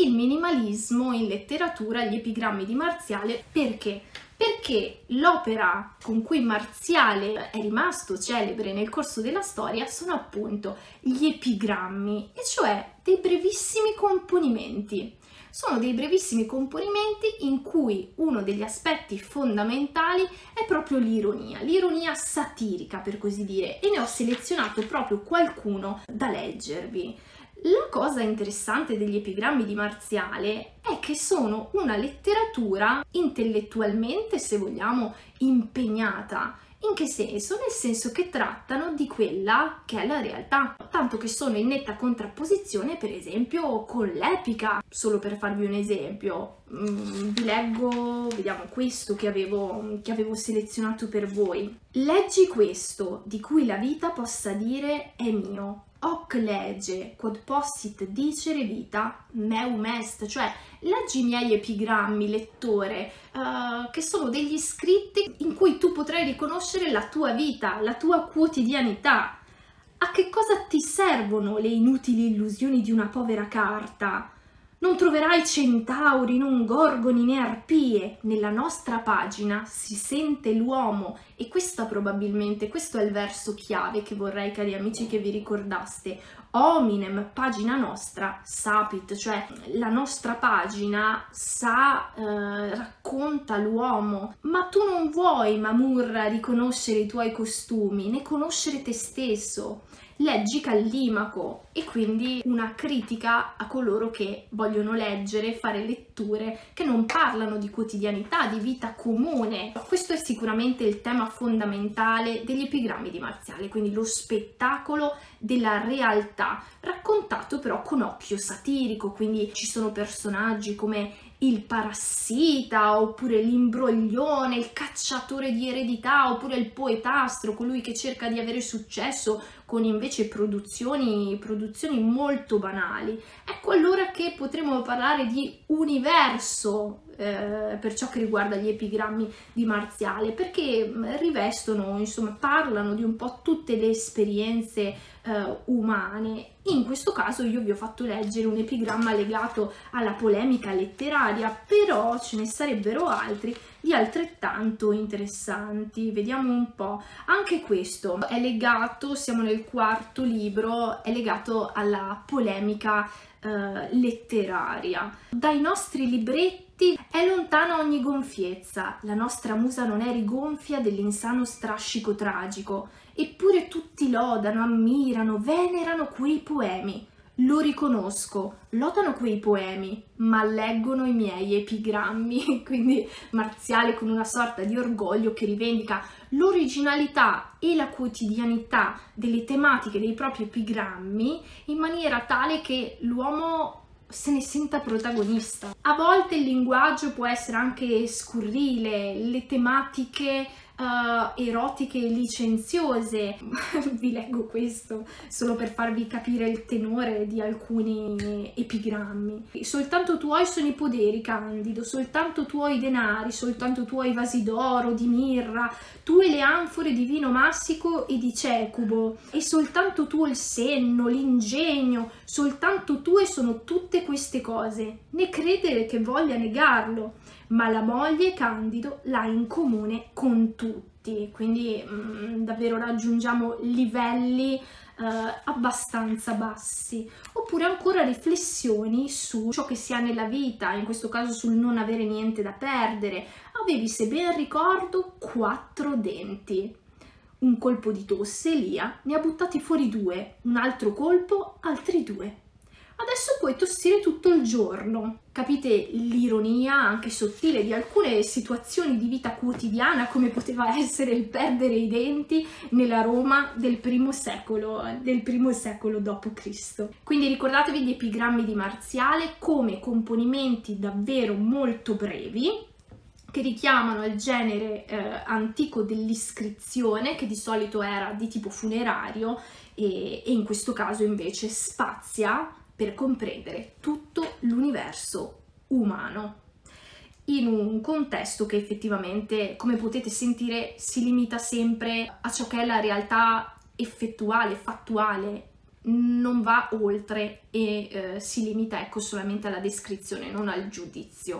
il minimalismo in letteratura, gli epigrammi di Marziale, perché? Perché l'opera con cui Marziale è rimasto celebre nel corso della storia sono appunto gli epigrammi, e cioè dei brevissimi componimenti sono dei brevissimi componimenti in cui uno degli aspetti fondamentali è proprio l'ironia, l'ironia satirica per così dire, e ne ho selezionato proprio qualcuno da leggervi. La cosa interessante degli epigrammi di Marziale è che sono una letteratura intellettualmente, se vogliamo, impegnata in che senso? Nel senso che trattano di quella che è la realtà, tanto che sono in netta contrapposizione per esempio con l'epica. Solo per farvi un esempio, mm, vi leggo, vediamo questo che avevo, che avevo selezionato per voi. Leggi questo, di cui la vita possa dire è mio, hoc lege, quod possit dicere vita meum est, cioè leggi i miei epigrammi, lettore, uh, che sono degli scritti in cui tu potrai riconoscere la tua vita, la tua quotidianità. A che cosa ti servono le inutili illusioni di una povera carta? Non troverai centauri, non gorgoni né arpie. Nella nostra pagina si sente l'uomo e questo probabilmente, questo è il verso chiave che vorrei cari amici che vi ricordaste. Hominem, pagina nostra, sapit, cioè la nostra pagina sa, eh, racconta l'uomo, ma tu non vuoi, Mamurra, riconoscere i tuoi costumi, né conoscere te stesso leggi Callimaco e quindi una critica a coloro che vogliono leggere, fare letture che non parlano di quotidianità, di vita comune. Questo è sicuramente il tema fondamentale degli epigrammi di Marziale, quindi lo spettacolo della realtà, raccontato però con occhio satirico, quindi ci sono personaggi come il parassita, oppure l'imbroglione, il cacciatore di eredità, oppure il poetastro, colui che cerca di avere successo con invece produzioni, produzioni molto banali. Ecco allora che potremmo parlare di universo eh, per ciò che riguarda gli epigrammi di Marziale, perché mm, rivestono, insomma, parlano di un po' tutte le esperienze eh, umane. In questo caso io vi ho fatto leggere un epigramma legato alla polemica letteraria, però ce ne sarebbero altri di altrettanto interessanti. Vediamo un po'. Anche questo è legato, siamo nel quarto libro, è legato alla polemica eh, letteraria. Dai nostri libretti è lontana ogni gonfiezza, la nostra musa non è rigonfia dell'insano strascico tragico, eppure tutti lodano, ammirano, venerano quei poemi. Lo riconosco, lodano quei poemi, ma leggono i miei epigrammi, quindi Marziale con una sorta di orgoglio che rivendica l'originalità e la quotidianità delle tematiche dei propri epigrammi in maniera tale che l'uomo se ne senta protagonista. A volte il linguaggio può essere anche scurrile, le tematiche uh, erotiche licenziose. Vi leggo questo solo per farvi capire il tenore di alcuni epigrammi. Soltanto tuoi sono i poderi, Candido, soltanto tuoi denari, soltanto tuoi vasi d'oro, di mirra, tue le anfore di vino massico e di cecubo, e soltanto tuo il senno, l'ingegno, soltanto tue sono tutte queste cose. Né credere che voglia negarlo ma la moglie Candido l'ha in comune con tutti, quindi mh, mm, davvero raggiungiamo livelli eh, abbastanza bassi. Oppure ancora riflessioni su ciò che si ha nella vita, in questo caso sul non avere niente da perdere. Avevi, se ben ricordo, quattro denti. Un colpo di tosse, Elia, ne ha buttati fuori due, un altro colpo, altri due. Adesso puoi tossire tutto il giorno. Capite l'ironia anche sottile di alcune situazioni di vita quotidiana come poteva essere il perdere i denti nella Roma del primo secolo, del primo secolo d.C. Quindi ricordatevi gli epigrammi di Marziale come componimenti davvero molto brevi che richiamano il genere eh, antico dell'iscrizione, che di solito era di tipo funerario, e, e in questo caso invece spazia per comprendere tutto l'universo umano in un contesto che effettivamente, come potete sentire, si limita sempre a ciò che è la realtà effettuale, fattuale, non va oltre e eh, si limita ecco solamente alla descrizione, non al giudizio.